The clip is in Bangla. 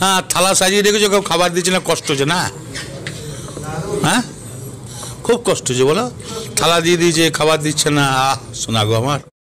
হ্যাঁ থালা সাজিয়ে রেখেছো, কেউ খাবার দিচ্ছে না, কষ্ট হচ্ছে না? হ্যাঁ? খুব কষ্ট হচ্ছে, বলো। থালা দিয়ে দিয়েছে, খাবার দিচ্ছে না, আহ শোনা গো আমার।